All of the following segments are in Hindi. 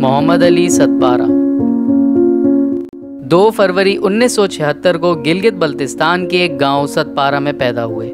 मोहम्मद अली सतपारा 2 फरवरी 1976 को गिलगित बल्तिस्तान के एक गाँव सतपारा में पैदा हुए।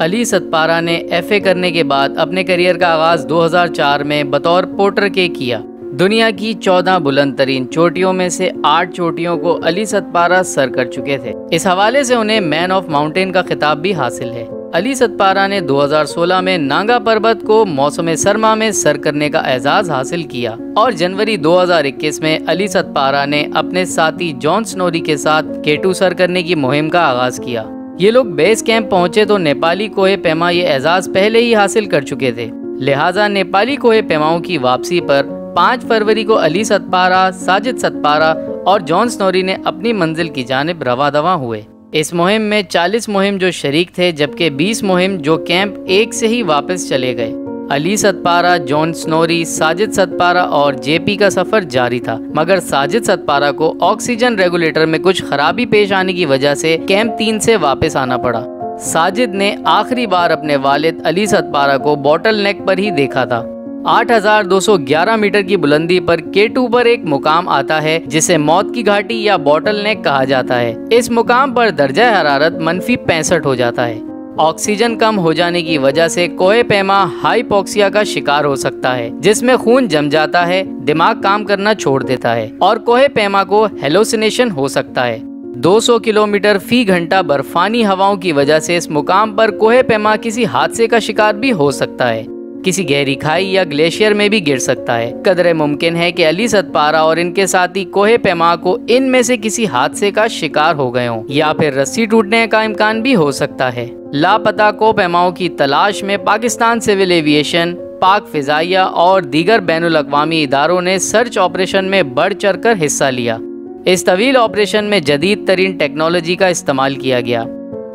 अली सतपारा ने एफए करने के बाद अपने करियर का आगाज़ 2004 में बतौर पोर्टर के किया। दुनिया की चौदह बुलंद तरीन चोटियों में से आठ चोटियों को अली सतपारा सर कर चुके थे। इस हवाले से उन्हें मैन ऑफ़ माउंटेन का खिताब भी हासिल है। अली सतपारा ने 2016 में नांगा पर्वत को मौसम सरमा में सर करने का एजाज हासिल किया और जनवरी 2021 में अली सतपारा ने अपने साथी जॉन स्नोरी के साथ केटू सर करने की मुहिम का आगाज़ किया। ये लोग बेस कैंप पहुँचे तो नेपाली कोहे पैमा ये एजाज पहले ही हासिल कर चुके थे। लिहाजा नेपाली कोहे पैमाओं की वापसी पर पाँच फरवरी को अली सतपारा, साजिद सतपारा और जॉन स्नोरी ने अपनी मंजिल की जानब रवा दवा हुए। इस मुहिम में 40 मुहिम जो शरीक थे, जबकि 20 मुहिम जो कैंप एक से ही वापस चले गए। अली सतपारा, जॉन स्नोरी, साजिद सतपारा और जेपी का सफ़र जारी था। मगर साजिद सतपारा को ऑक्सीजन रेगुलेटर में कुछ खराबी पेश आने की वजह से कैंप तीन से वापस आना पड़ा। साजिद ने आखिरी बार अपने वालिद अली सतपारा को बॉटल नेक पर ही देखा था। 8,211 मीटर की बुलंदी पर केटू पर एक मुकाम आता है जिसे मौत की घाटी या बॉटल नेक कहा जाता है। इस मुकाम पर दर्जा हरारत मनफी पैंसठ हो जाता है। ऑक्सीजन कम हो जाने की वजह से कोहे पैमा हाइपोक्सिया का शिकार हो सकता है जिसमें खून जम जाता है दिमाग काम करना छोड़ देता है और कोहे पैमा को हेलोसिनेशन हो सकता है। 200 किलोमीटर फ़ी घंटा बर्फानी हवाओं की वजह से इस मुकाम पर कोहे पैमा किसी हादसे का शिकार भी हो सकता है। किसी गहरी खाई या ग्लेशियर में भी गिर सकता है। कदरे मुमकिन है कि अली सतपारा और इनके साथी कोहे पैमा को इनमें से किसी हादसे का शिकार हो गए हों, या फिर रस्सी टूटने का इम्कान भी हो सकता है। लापता को पैमाओं की तलाश में पाकिस्तान सिविल एविएशन, पाक फिजाइया और दीगर बैन अवी इदारों ने सर्च ऑपरेशन में बढ़ चढ़ कर हिस्सा लिया। इस तवील ऑपरेशन में जदीद तरीन टेक्नोलॉजी का इस्तेमाल किया गया।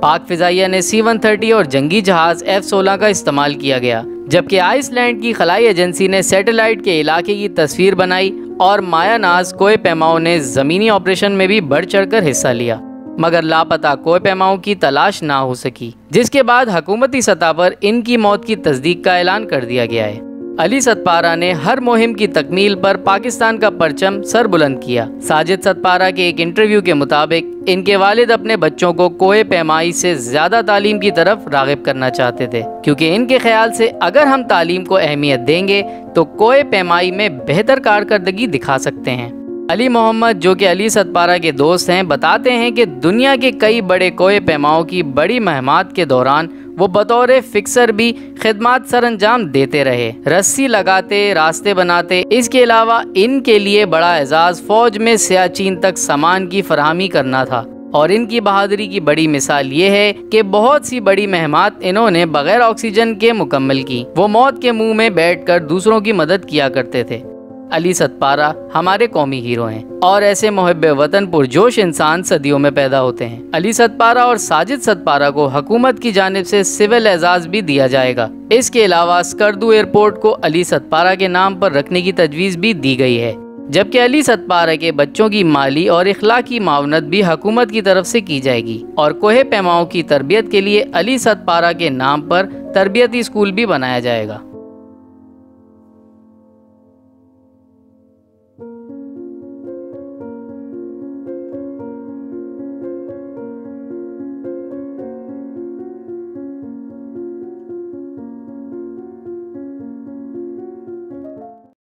पाक फिजाइया ने सी वन थर्टी और जंगी जहाज़ एफ़ सोलह का इस्तेमाल किया गया। जबकि आइसलैंड की खलाई एजेंसी ने सैटेलाइट के इलाके की तस्वीर बनाई और माया नाज कोय पैमाओं ने जमीनी ऑपरेशन में भी बढ़ चढ़कर हिस्सा लिया, मगर लापता कोय पैमाओं की तलाश ना हो सकी, जिसके बाद हकूमती सतह पर इनकी मौत की तस्दीक का ऐलान कर दिया गया है। अली सतपारा ने हर मुहिम की तकमील पर पाकिस्तान का परचम सर बुलंद किया। साजिद सतपारा के एक इंटरव्यू के मुताबिक, इनके वालिद अपने बच्चों को कोए पैमाई से ज़्यादा तालीम की तरफ़ रागब करना चाहते थे। क्योंकि इनके ख्याल से अगर हम तालीम को अहमियत देंगे तो कोए पैमाई में बेहतर कारकर्दगी दिखा सकते हैं। अली मोहम्मद, जो कि अली सतपारा के दोस्त हैं, बताते हैं कि दुनिया के कई बड़े कोए पैमाओं की बड़ी महमात के दौरान वो बतौर फिक्सर भी खिदमत सर अंजाम देते रहे। रस्सी लगाते, रास्ते बनाते, इसके अलावा इनके लिए बड़ा एजाज फौज में सियाचिन तक सामान की फरहमी करना था। और इनकी बहादुरी की बड़ी मिसाल ये है कि बहुत सी बड़ी महमात इन्होंने बगैर ऑक्सीजन के मुकम्मल की। वो मौत के मुँह में बैठकर दूसरों की मदद किया करते थे। अली सतपारा हमारे कौमी हीरो हैं और ऐसे मुहब वतन पुरजोश इंसान सदियों में पैदा होते हैं। अली सतपारा और साजिद सतपारा को हुकूमत की जानब से सिविल एजाज भी दिया जाएगा। इसके अलावा स्कर्दू एयरपोर्ट को अली सतपारा के नाम पर रखने की तजवीज भी दी गई है। जबकि अली सतपारा के बच्चों की माली और इखलाकी मावनत भी हुकूमत की तरफ़ से की जाएगी और कोहे पैमाओं की तरबियत के लिए अली सतपारा के नाम पर तरबियती स्कूल भी बनाया जाएगा।